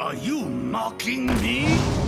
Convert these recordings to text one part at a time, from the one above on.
Are you mocking me?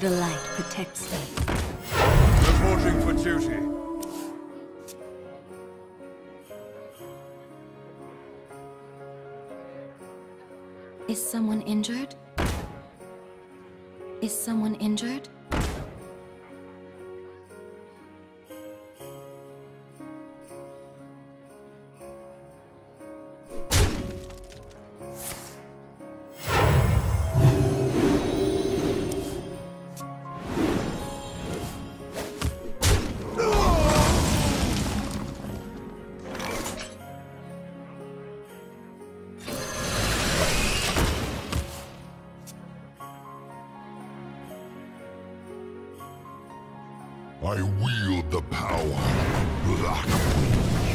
The light protects me. Reporting for duty. Is someone injured? Is someone injured? I wield the power. of Black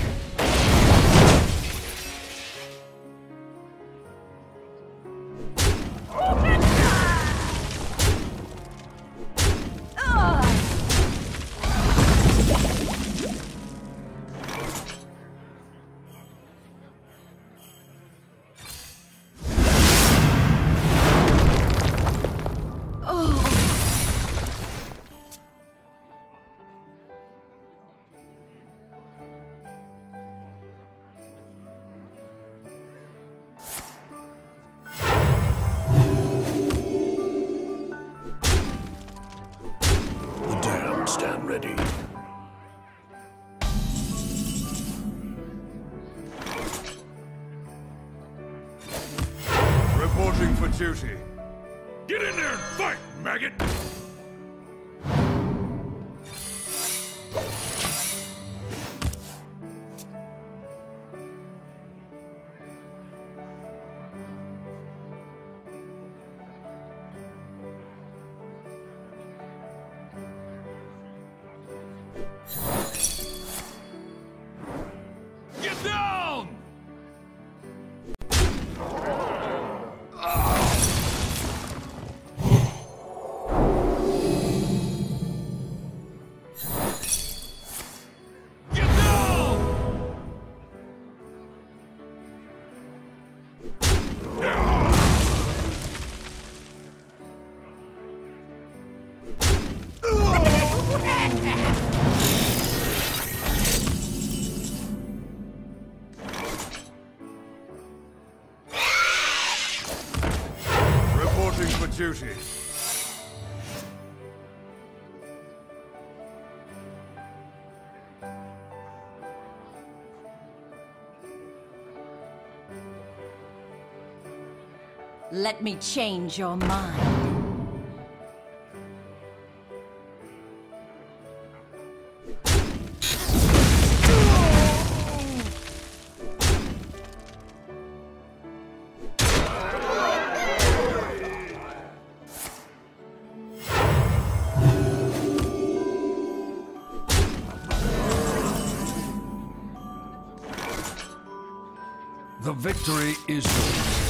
duty. Get in there and fight, maggot! Reporting for duty. Let me change your mind. The victory is yours.